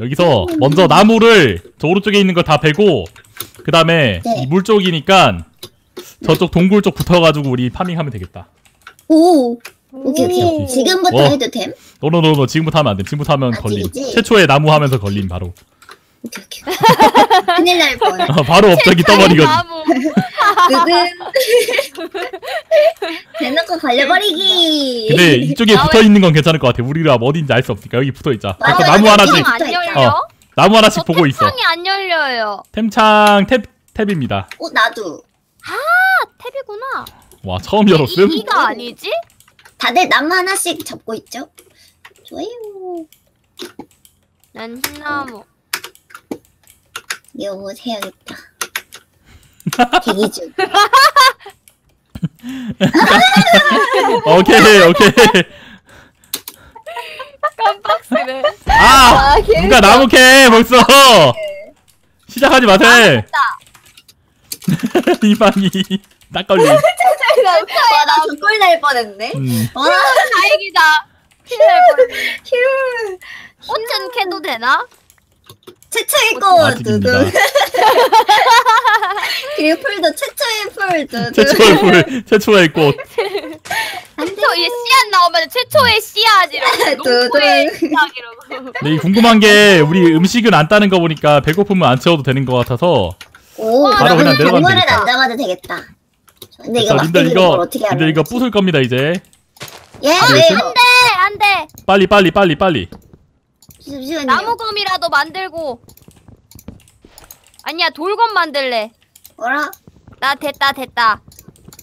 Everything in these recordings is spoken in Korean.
여기서 먼저 나무를 저 오른쪽에 있는 걸 다 베고 그 다음에 네. 이물 쪽이니까 저쪽 동굴 쪽 붙어가지고 우리 farming하면 되겠다. 오. 오케이 오케이. 지금부터 어. 해도 됨? no no no no 지금부터 하면 안 돼. 지금부터 하면 아, 걸림. 지금이지? 최초의 나무 하면서 걸림 바로. 오케이 오케이. 큰일 날 뻔. 바로 업적이 떠버리거든. 나무. 대놓고 걸려버리기. 근데 이쪽에 붙어 있는 건 괜찮을 것 같아. 우리가 어딘지 알 수 없으니까 여기 붙어 있자. 맞아, 그래서 맞아. 나무 하나씩 안. 열려? 어. 나무 하나씩 저 보고 있어. 탭창이 안 열려요. 템창 탭 탭입니다. 어 나도. 아, 탭이구나. 와 처음 열었음. 이, 이가 아니지? 다들 나무 하나씩 접고 있죠? 좋아요. 난 흰나무. 뭐 해야겠다. 대기 중. 오케이 오케이. 깜빡스네. 아 누가 나무 캐 벌써. 시작하지 마세요. 이방이 딱 걸림. 와나 죽골 날 뻔했네. 음. 와 다행이다. 큰일 날 뻔했네. 휴. 꽃은 캐도 되나? 최초의 꽃. 두두. 그리고 풀도 최초의 풀 두두. 최초의 불, 최초의 꽃. 최초 이 씨앗 나오면 최초의 씨앗이라고. 농부의 씨앗이라고. 근데 이 궁금한 게 우리 음식은 안 따는 거 보니까 배고프면 안 채워도 되는 것 같아서 오, 바로 그냥 내려가면 동물은 되겠다. 안 잡아도 되겠다. 근데 이거 자, 이거 어떻게 님들 이거? 부술 겁니다 이제 예, 알겠음? 왜요? 네, 안 돼. 빨리 빨리 빨리 빨리 잠시만요. 나무검이라도 만들고. 아니야, 돌검 만들래. 뭐라? 나 됐다, 됐다.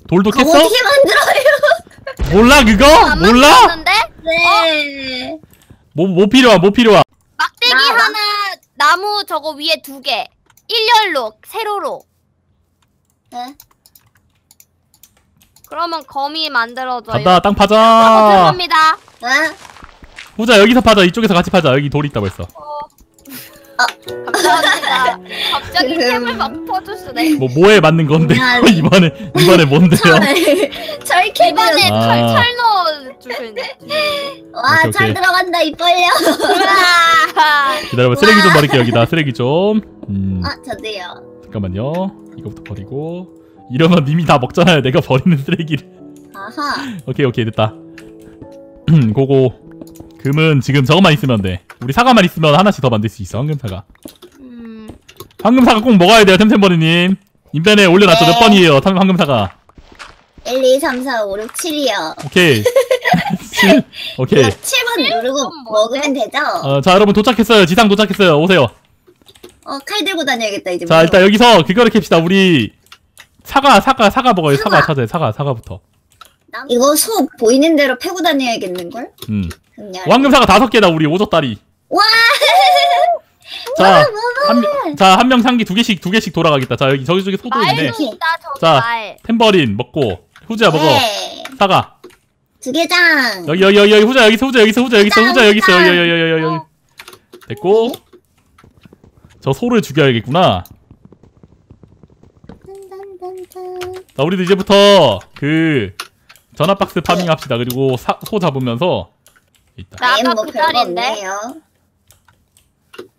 돌도 그거 깼어? 어떻게 만들어요? 몰라 그거? 안 몰라? 만들었는데? 네. 뭐, 뭐 필요하 뭐 필요하 막대기 나, 나. 하나, 나무 저거 위에 두 개. 일렬로, 세로로. 네. 그러면 거미 만들어줘요. 간다 땅 파자 들어갑니다. 네. 후자 여기서 파자 이쪽에서 같이 파자 여기 돌 있다고 했어 감사합니다. 갑자기 음. 템을 막 퍼주시네. 뭐 뭐에 맞는 건데 미안해. 이번에 이번에 뭔데요? 철 이번에. 아. 철, 철 넣어 주시네. 와, 오케이, 잘 오케이. 들어간다 이 벌려. 기다려봐 쓰레기 좀 버릴게 여기다 쓰레기 좀 음, 아, 저도요. 잠깐만요 이거부터 버리고 이러면 님이 다 먹잖아요 내가 버리는 쓰레기를 아하. 오케이 오케이 됐다 고고 금은 지금 저것만 있으면 돼. 우리 사과만 있으면 하나씩 더 만들 수 있어 황금사과. 음, 황금사과 꼭 먹어야 돼요 템템버리님. 인벤에 올려놨죠 네. 몇 번이에요 탐- 황금사과? 1, 2, 3, 4, 5, 6, 7이요. 오케이. 칠. 오케이. 이거 7번 누르고? 먹으면 되죠? 어, 자 여러분 도착했어요. 지상 도착했어요. 오세요. 어, 칼 들고 다녀야겠다 이제. 자 일단 여기서 그거를 캡시다. 우리 사과 사과 사과 먹어요. 사과 찾아요. 사과 사과부터. 이거 소 보이는 대로 패고 다녀야겠는 걸? 음 황금사과 다섯 개다 우리 오젓다리 와! 자한자한 명 상기 두 개씩 두 개씩 돌아가겠다 자 여기 저기 저기 소도 있네 자. 말. 템버린 먹고 후지야 먹어 네. 사과 두 개장. 여기 여기 여기 여기 후자 여기 있어 후자 여기 있어 후자 여기 있어 후자 여기 있어 여기 여기 여기 여기 여기 어. 됐고 저 소를 죽여야겠구나 자 우리도 이제부터 그 전화 박스 farming 합시다 그리고 사, 소 잡으면서 있다 나 아까 뭐 그 자리인데? 없네요.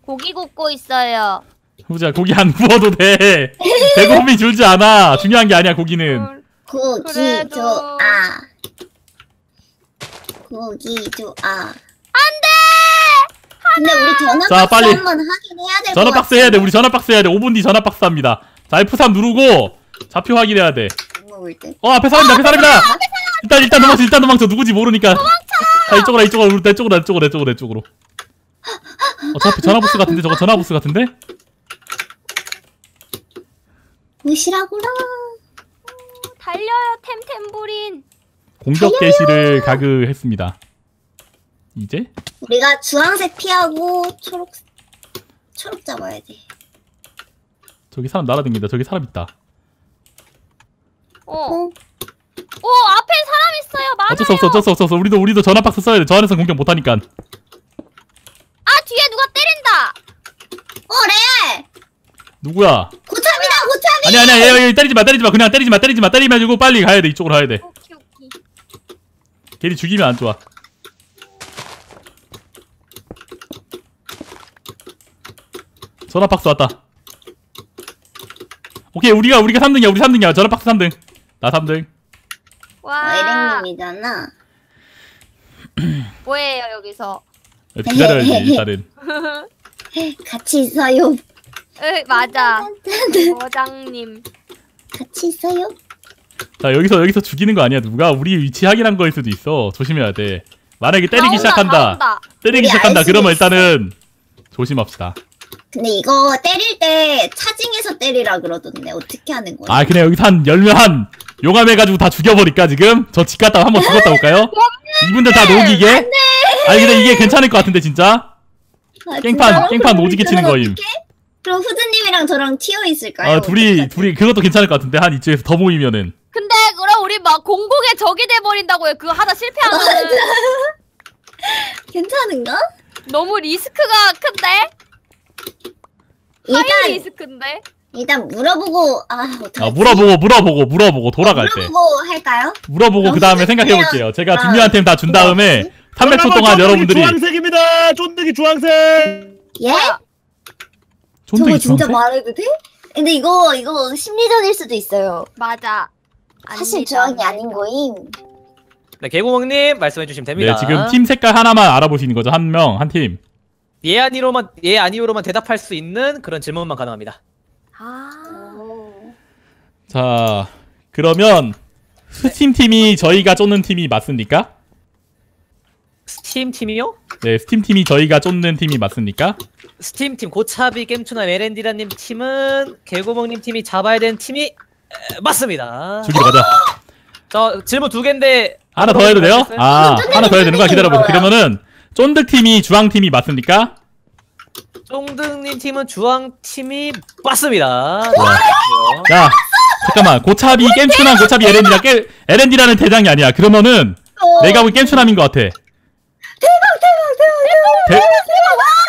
고기 굽고 있어요. 후자 고기 안 구워도 돼 배고픔이 줄지 않아 중요한 게 아니야 고기는 고기 그래도- 좋아. 고기 좋아. 안돼! 근데 우리 전화 자, 박스 빨리. 한번 하긴 해야 될것 전화 박스 해야 돼 우리 전화 박스 해야 돼 5분 뒤 전화 박스 합니다 자 F3 누르고 좌표 확인해야 돼어 먹을 때. 앞에 사람이다 앞에 사람이다 일단 일단 도망쳐 일단 도망쳐 누구지 모르니까 자 이쪽으로 이쪽으로 우리 내 쪽으로 내 쪽으로 내 쪽으로 내 쪽으로 어차피 전화부스 같은데 저거 전화부스 같은데 무시라구나. 달려요, 템템부린. 공격 개시를 가그했습니다 이제 우리가 주황색 피하고 초록 초록 잡아야 돼. 저기 사람 날아다닌다 저기 사람 있다 어. 어? 사람 있어요. 많아요. 어쩔 수 없어 어쩔 수 없어 우리도 우리도 전화 박스 써야 돼저 안에서 공격 못하니까 아, 뒤에 누가 때린다. 어 레알. 누구야 고참이다 고참이. 아니 아니야 얘, 얘 때리지 마 때리지 마 그냥 때리지 마 때리지 마 때리지 말고 빨리 가야 돼 이쪽으로 가야 돼 오케이, 오케이. 괜히 죽이면 안 좋아 전화 박스 왔다. 오케이 우리가 우리가 3등이야 우리 3등이야 전화 박스 3등. 나 3등. 어, 와 에랭님이잖아. 뭐예요 여기서? 기다려야지 일단은. 같이 있어요. 에 맞아. 거장님. 같이 있어요. 자 여기서 여기서 죽이는 거 아니야 누가 우리 위치 확인한 거일 수도 있어 조심해야 돼. 만약에 때리기 나온다, 시작한다. 나온다. 때리기 시작한다 그러면 있어. 일단은 조심합시다. 근데 이거 때릴 때 차징해서 때리라 그러던데 어떻게 하는 거야? 아 그냥 여기서 한 열면 한 용암해가지고 다 죽여버릴까 지금? 저 집 갔다가 한번 죽었다 올까요? 이분들 다 녹이게? 아니 근데 이게 괜찮을 것 같은데 진짜? 아, 깽판? 깽판 오지게 치는 그럼 거임. 어떡해? 그럼 후드님이랑 저랑 튀어 있을까요? 아 둘이 어떡하지? 둘이 그것도 괜찮을 것 같은데 한 이쪽에서 더 모이면은 근데 그럼 우리 막 공공의 적이 돼버린다고요. 그거 하나 실패하면 괜찮은가? 너무 리스크가 큰데? 하이 일단 리스크인데? 일단 물어보고 아 어떡하지? 아 물어보고 물어보고 물어보고 돌아갈 때 물어보고 할까요? 물어보고 그 다음에 생각해 볼게요. 제가 아, 중요한 템 다 준 다음에 300초 동안 여러분들이 주황색입니다. 쫀득이 주황색. 예? 저거 쫀득이 진짜 주황색? 말해도 돼? 근데 이거 이거 심리전일 수도 있어요. 맞아. 사실. 저항이 아닌 거임. 네, 개구멍님 말씀해 주시면 됩니다. 네 지금 팀 색깔 하나만 있는 거죠 한 명 한 팀. 예 아니로만 예 아니로만 대답할 수 있는 그런 질문만 가능합니다. 아. 자 그러면 스팀 팀이 저희가 쫓는 팀이 맞습니까? 스팀 팀이요? 네 스팀 팀이 저희가 쫓는 팀이 맞습니까? 스팀 팀 고차비 겜투나 메렌디라님 팀은 개구멍님 팀이 잡아야 되는 팀이 에, 맞습니다. 죽이러 가자. 저 질문 두 개인데 하나 더 해도 돼요? 아 쫀득이 하나 더 해야 되는 거야 기다려보세요. 그러면은 쫀득 팀이 주황 팀이 맞습니까? 쫑득님 팀은 주황 팀이 맞습니다. 와. 야 잠깐만 고차비 겜추남 고차비 에렌디라 깨 에렌디라는 대장이 아니야. 그러면은 어, 내가 보기 겜추남인 것 같아. 대박 대박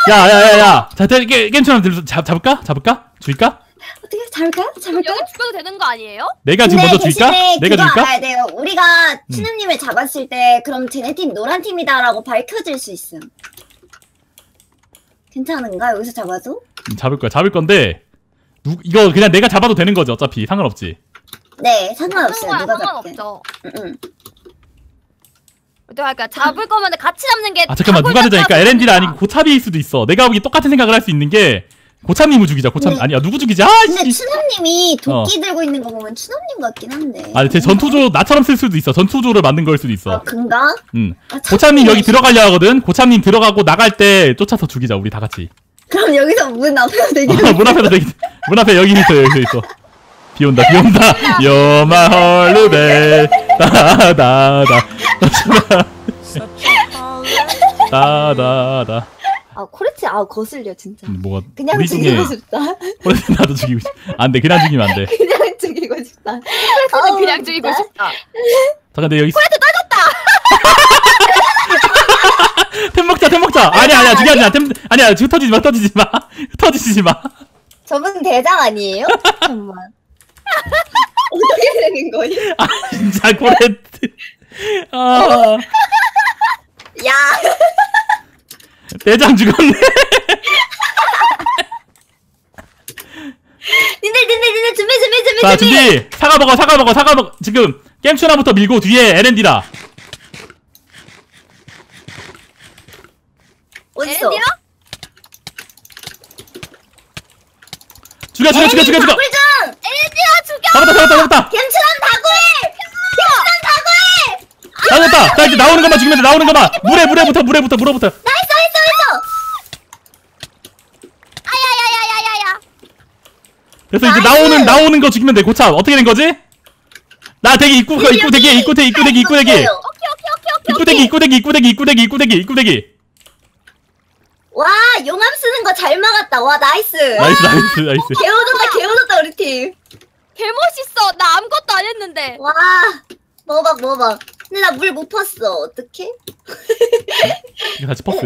대박. 야야야야. 자 겜추남 들 잡 잡을까? 잡을까? 죽일까? 어떻게 잡을까요? 잡을까요? 여기 죽여도 되는 거 아니에요? 내가 지금 먼저 죽일까? 대신에 내가 그거? 알아야 돼요. 우리가 추누님을 잡았을 때 그럼 쟤네 팀 노란 팀이다라고 밝혀질 수 있음. 괜찮은가? 여기서 잡아도? 음, 잡을 거야. 잡을 건데 누 이거 그냥 내가 잡아도 되는 거지 어차피 상관없지. 네, 상관없어요. 누가 잡든. 상관없죠. 응, 응. 어떻게 할까? 잡을 거면 같이 잡는 게. 아 잠깐만 누가 되자니까 에렌디라 아니고 고차비일 수도 있어. 내가 보기 똑같은 생각을 할 수 있는 게 고참님을 죽이자. 고참 네. 아니야 누구 죽이지? 아 근데 씨. 추누님이 도끼 어. 들고 있는 거 보면 추누님 같긴 한데. 아니 제 전투조 나처럼 쓸 수도 있어. 전투조를 만든 걸 수도 아, 있어. 근가? 응. 아, 고참님 여기. 들어가려 하거든. 고참님 들어가고 나갈 때 쫓아서 죽이자 우리 다 같이. 그럼 여기서 문 앞에서 되게 아, 문 앞에다 대기. 문 앞에 여기 있어 여기 있어. 비 온다 비 온다. You're my holiday. 다다다. 다다다. 아 코레트 아 거슬려 진짜. 음, 뭐가 그냥 우리 중에 죽이고 싶다. 호레스 나도 죽이고 싶. 안돼 그냥 죽이면 안 돼. 그냥 죽이고 싶다. 그냥, 그냥 죽이고 진짜. 싶다. 잠깐 내 여기. 코레트 떨궜다. 템 먹자 템 먹자. 아니야 아니야 죽이 아니야 템 아니야 흩어지지 마 흩어지지 마 흩어지지 마. 저분 대장 아니에요? 잠깐만. 어떻게 되는 거예요? 아 진짜 코레트. 아 야, 대장 죽었네. 니네 니네 니네 준비 준비 준비 자 준비. 준비 사과 먹어 사과 먹어 사과 먹어 지금 겜추나부터 밀고 뒤에 에렌디라 어딨어? 죽여 죽여 죽여 죽여 죽여 물 좀. 에렌디라 죽여! 잡았다 잡았다 잡았다 괜찮은 다구해. 괜찮은 다구해. 잡았다 자 이제 나오는 것만 죽이면 돼 나오는 것만 물에 물에부터 물에부터 물어부터 나이스. 아야야야야야야! 그래서 이제! 나오는 나오는 거 죽이면 돼 고참 어떻게 된 거지 나 대기 입구 거 입구 대기 입구 대기 입구 대기 입구 대기 오케이 오케이 입구 대기 입구 대기 입구 대기 입구 대기 입구 대기 와 용암 쓰는 거 잘 막았다. 와 나이스. 나이스 나이스 나이스 개워졌다 개워졌다 우리 팀. 개멋있어! 나 아무것도 안 했는데! 와 먹어봐 먹어봐. 근데 나 물 못 팠어. 어떡해? 이거 같이 퍼스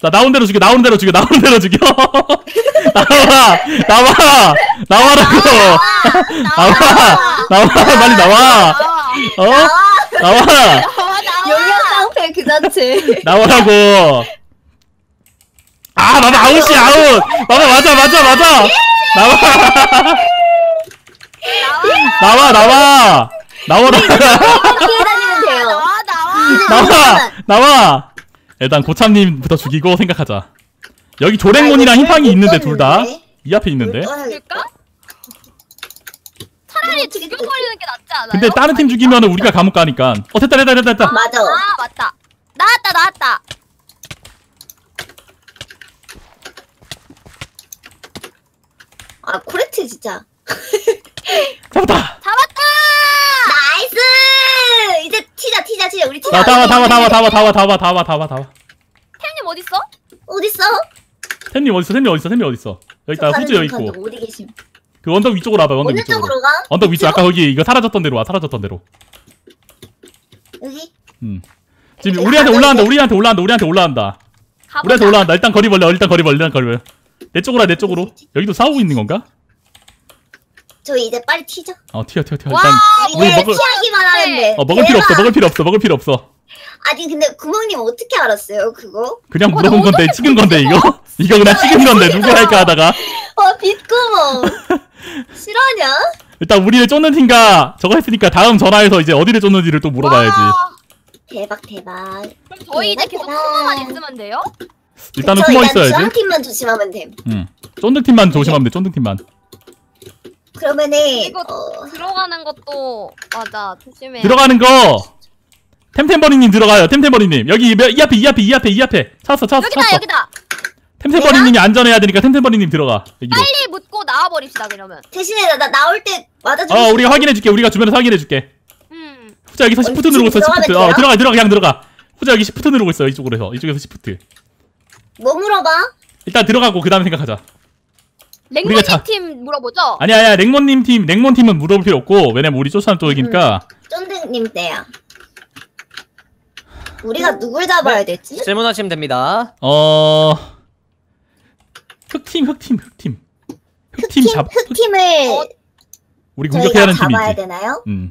자 나온 대로 죽여 나온 대로 죽여 나온 대로 죽여. 나와 나와 나와라고. 나와 나와 빨리 나와. 어? 나와. 나와. 나와! 영양 깡패 그 자체. 나오라고. 아 나봐 아웃이야 아웃. 나봐 맞아 맞아 맞아. 나와. 나와. 나와 나와. 피해 다니면 돼요. 나와 나와. 나와 나와 일단 고참님부터 죽이고 생각하자 여기 조랭몬이랑 흰팡이 있는데 둘 다 이 앞에 있는데 그럴까? 차라리 죽여버리는 게 낫지 않아요? 근데 다른 팀 죽이면 우리가 감옥 가니까 어 됐다 됐다 됐다 됐다 맞아. 아 맞다. 나왔다 나왔다. 아 코레트 진짜. 잡았다 잡았다. nice. 이제 튀자 튀자 튀자 우리 튀자. 나 다와 다와 다와 다와 다와 다와 다와 다와 다와 템님 어디 있어? 어딨어? 템님 어딨어? 템님 어딨어? 템님 어딨어? 여기 있다. 후즈 여기 있고. 어디 계심? 그 언덕 위쪽으로 와봐 언덕 어느 위쪽으로. 쪽으로 가? 언덕 위쪽 아까 거기 이거 사라졌던 대로 와 사라졌던 대로. 여기? 음. 지금 우리한테 올라간다 우리한테 올라간다 우리한테 올라간다. 가보자. 우리한테 올라간다. 일단 거리 벌려 일단 거리 벌려 일단 거리 벌려. 내 쪽으로 와내 쪽으로. 여기도 싸우고 있는 건가? 저희 이제 빨리 튀죠. 어 튀어 튀어 튀어 와, 일단 우리 이제 먹을 피하기만 하는데. 어 먹을 필요 없어. 먹을 필요 없어 먹을 필요 없어 아니 근데 구멍님 어떻게 알았어요 그거? 그냥 어, 물어본 나 건데 찍은 건데 이거 이거 그냥 찍은 건데 누구 할까 하다가 어 빗구멍. 실화냐? 일단 우리를 쫓는 팀과 저거 했으니까 다음 전화해서 이제 어디를 쫓는지를 또 물어봐야지 와, 대박 대박. 그럼 저희 이제 계속. 숨어만 있으면 돼요? 일단은 그쵸, 숨어 일단 있어야지 주황 팀만 조심하면 됨. 응 쫀득 팀만 조심하면 돼 쫀득 팀만 그러면은 이거 어, 들어가는 것도 맞아 조심해. 들어가는 거 템템버리님 들어가요 템템버리님 여기 이, 이 앞에 이 앞에 이 앞에 이 앞에 찾았어 찾았어 여기다 찾았어 여기다. 템템버리님이 안전해야 되니까 템템버리님 들어가 여기로 빨리 묻고 나와 버립시다 그러면. 대신에 나, 나 나올 때 맞아줘. 어 우리가 확인해줄게 우리가 주변에서 확인해줄게 음. 후자 여기서 어, 시프트 누르고 있어 시프트 돼요? 어 들어가 들어가 그냥 들어가 후자 여기 시프트 누르고 있어 이쪽으로 해서 이쪽에서 시프트 뭐 물어봐? 일단 들어가고 그 다음에 생각하자 랭모님 우리가 자- 팀 물어보죠. 아니야 아니야 랭몬님 팀 랭몬 팀은 물어볼 필요 없고 왜냐면 우리 쫓아는 쪽이니까 쫀득님 때야. 우리가 누굴 잡아야 되지? 질문하시면 됩니다. 어 흑팀 흑팀 흑팀 흑팀 흑팀, 잡 흑- 흑팀을 어, 우리 공격해야 하는 잡아야 팀이지 되나요? 음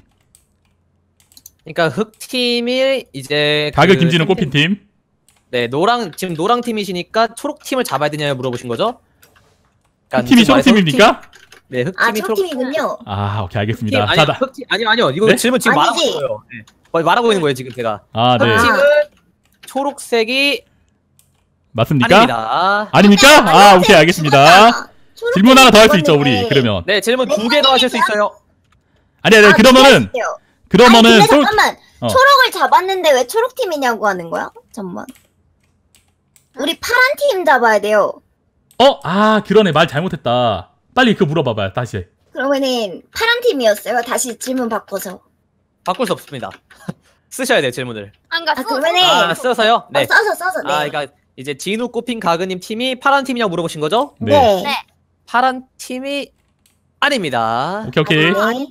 그러니까 흑팀이 이제 가격 그 김진우 템템- 꼽힌 팀 네 노랑 지금 노랑 팀이시니까 초록 팀을 잡아야 되냐고 물어보신 거죠? 흑팀이? 흑팀- 네 흑팀이 아 초록 초록팀이군요. 아 오케이 팀 알겠습니다 아니 자다 흑팀 아니요 아니요 이거 네? 질문 지금 말하고 아니지. 있어요. 네. 어, 말하고 있는 거예요 지금 제가. 아네 아. 흑팀은 초록색이 맞습니까? 아닙니다. 아닙니까? 아 오케이 알겠습니다 질문 하나 더 할 수 있죠. 우리 그러면 네 질문 두 개 더 하실 수 있어요. 아니 아니 아, 그러면은. 아니, 그러면은 근데 쫄- 잠깐만 어. 초록을 잡았는데 왜 초록팀이냐고 하는 거야? 잠만. 우리 파란 팀 잡아야 돼요. 어? 아 그러네 말 잘못했다 빨리 그거 물어봐봐요 다시 그러면은 파란 팀이었어요. 다시 질문 바꿔서. 바꿀 수 없습니다. 쓰셔야 돼요 질문을. 안 갔어. 아, 그러면은- 아 써서요? 네. 어, 써서 써서 네. 아 그러니까 이제 진우 꼽힌 가그님 팀이 파란 팀이냐고 물어보신 거죠? 네, 네. 네. 파란 팀이 아닙니다. 오케이 오케이 아, 아니네.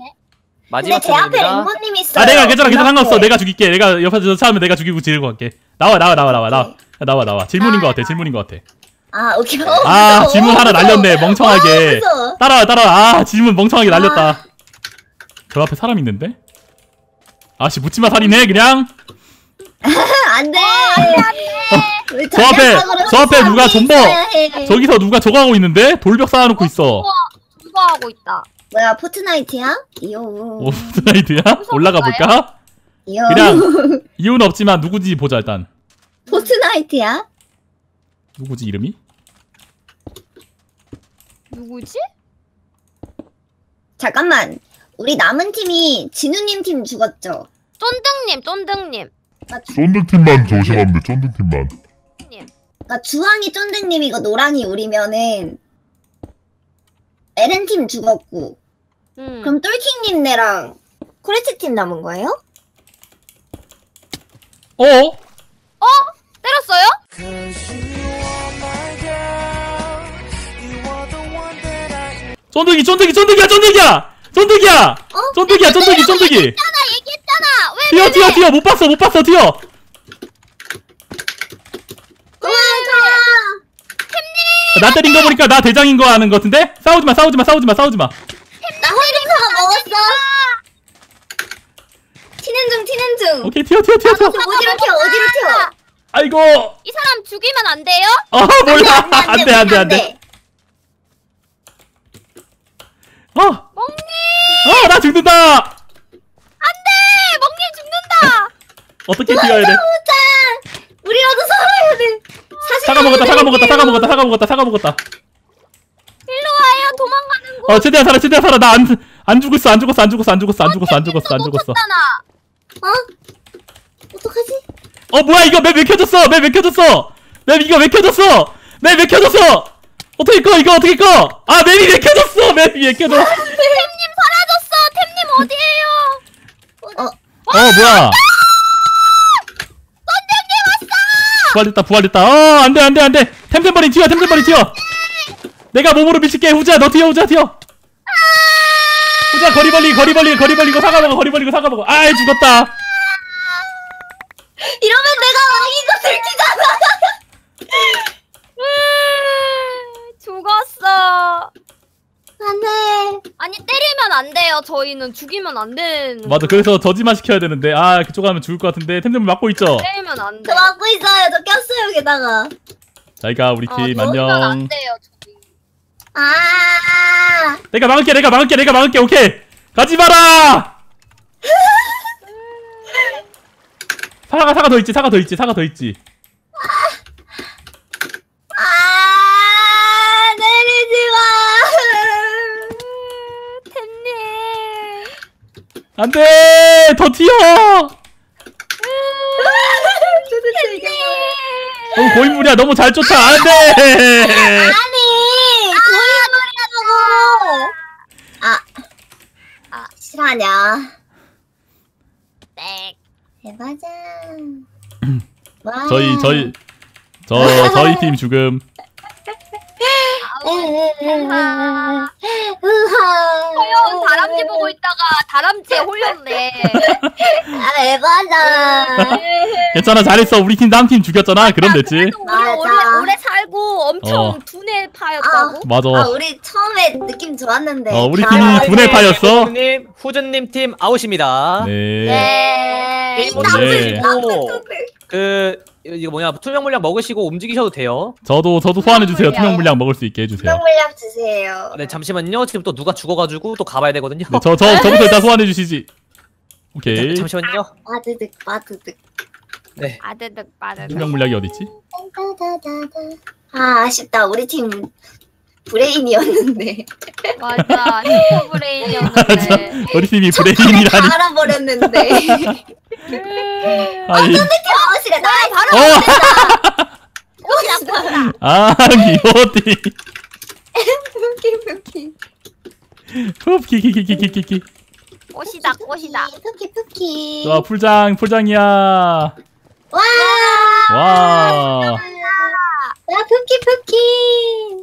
마지막 근데 제 앞에 질문입니다. 랭모님 있어요. 아 내가 괜찮아 괜찮아 그 상관없어. 내가 죽일게 내가 옆에서 차면 내가 죽이고 지르고 갈게 나와 나와 나와 나와 나와 나와 나와 질문인 것 같아 질문인 것 같아 아 오케이. 어, 아. 질문 하나 무서워. 날렸네 멍청하게 어. 따라와 따라와 아 질문 멍청하게 날렸다 저 앞에 사람 있는데 아씨 묻지마 살인해 그냥 안 돼. 우리 저 앞에- 저 앞에 누가 존버! 저기서 누가 저거 하고 있는데 돌벽 쌓아놓고 있어 그거 하고 있다. 뭐야 포트나이트야? 이요. 오 스나이드야 올라가 볼까 이요. 그냥 이유는 없지만 누구지 보자 일단 포트나이트야? 누구지 이름이 누구지? 잠깐만. 우리 남은 팀이 진우님 팀 죽었죠? 쫀득님, 쫀득님. 쫀득팀만 조심하면 돼, 쫀득팀만. 님. 그러니까 주황이 쫀득님이고 노랑이 우리면은 에렌 팀 죽었고 음. 그럼 똘킹님네랑 코레트 팀 남은 거예요? 어? 때렸어요? 쫀득이 쫀득이 쫀득이야 쫀득이야 쫀득이야 어? 쫀득이야 쫀득이 쫀득이 나 얘기했잖아. 왜? 뛰어 뛰어 뛰어 못 봤어 못 봤어 뛰어 우와 나 때린 거 보니까 나 대장인 거 아는 거 같은데 싸우지 마 싸우지 마 싸우지 마 싸우지 마나 황금사가 먹었어 튀는 중 튀는 중 오케이 튀어 튀어 튀어 튀어 어디로 튀어 어디로 튀어 아이고 이 사람 죽이면 안 돼요? 아 몰라 안돼 안돼 안돼 어 멍님 아, 나 죽는다! 안돼 멍님 죽는다 어떻게 뛰어야 돼? 우리라도 살아야 돼. 사실 사과 먹었다, 사과 먹었다, 사과 먹었다, 사과 먹었다, 사과 먹었다. 일로 와요 도망가는 곳 어, 최대한 살아, 최대한 살아. 나 안, 안 죽었어, 안 죽었어, 안 죽었어, 안 죽었어, 안 죽었어, 안 죽었어, 안 죽었어. 어? 어떡하지? 어, 뭐야, 이거 맵왜 켜졌어? 맵왜 켜졌어? 맵 이거 왜 켜졌어? 맵왜 켜졌어? 어떻게 꺼, 이거 어떻게 꺼? 아, 맵이 왜 켜졌어? 맵이 왜 켜져? 어, 템님 사라졌어 템님 어디에요 어, 뭐야. 부활됐다, 부활됐다. 어, 안 돼, 안 돼, 안 돼. 템템버린 튀어, 템템버린 튀어. 내가 몸으로 미칠게. 후자, 너 튀어, 후자, 튀어. 후자, 거리 벌리, 거리 벌리, 거리 벌리고 사과 먹어, 거리 벌리고 사과 먹어. 아이, 죽었다. 이러면 내가 왕인 거 들키잖아. 죽었어 안돼. 아니 때리면 안 돼요 저희는 죽이면 안 되는 맞아, 그래서 저지만 시켜야 되는데. 아, 그쪽 하면 죽을 것 같은데. 템템 막고 있죠? 때리면 안 돼 저 막고 있어요. 저 꼈어요 여기다가. 자기가 우리 팀 어, 죽이면 안 안녕. 돼요 저희 아. 내가 막을게, 내가 막을게, 내가 막을게. 오케이. 가지 마라! 사과, 사과 더 있지, 사과 더 있지, 사과 더 있지. 아 내리지 마. 템님 안 돼! 더 튀어! 도대체 이게 뭐야? 너무 고인물이야, 너무 잘 쫓아. 안 돼! 아니 고인물이라고. 아. 아. 실화냐? 네 해보자. 와. 저희, 저희, 저, 저희 팀 죽음. 우하. 허여운 다람쥐 보고 있다가 다람쥐에 홀렸네 아, 해보자. 괜찮아, 잘했어. 우리 팀 다음 팀 죽였잖아. 그럼 됐지. 우리. 오래, 오래 살고 엄청 어. 두뇌 파였다고 맞아. 아, 우리 처음에 느낌 좋았는데. 어, 우리 다 팀이 알아서 분해 파였어. 개구멍님, 후준님 팀 아웃입니다. 네. 네 게임 네. 모드시고 그 이거 뭐냐 투명 물량 먹으시고 움직이셔도 돼요. 저도, 저도 소환해 주세요. 물량. 투명 물량 먹을 수 있게 해 주세요. 수능 물량 주세요. 네 잠시만요. 지금 또 누가 죽어가지고 또 가봐야 되거든요. 네, 저, 저, 저부터 일단 소환해 주시지. 오케이. 잠 시만요. 빠드득, 빠드득. 네. 아드득 빠드득 투명 물약이 어딨지? 아, 아쉽다. 우리 팀 브레인이었는데. 맞아 슈퍼 브레인이었는데 우리 팀이 다 브레인이라니. 알아버렸는데. 아니. 아웃이래. 나 바로 어! 꽃이다 아, 기호티. 푸키, 푸키. 푸키, 키, 키, 키, 키, 키, 키. 꽃이다 꽃이다 푸키, 푸키. 좋아, 풀장, 풀장이야. 와! 와. 와, 푸키, 푸키.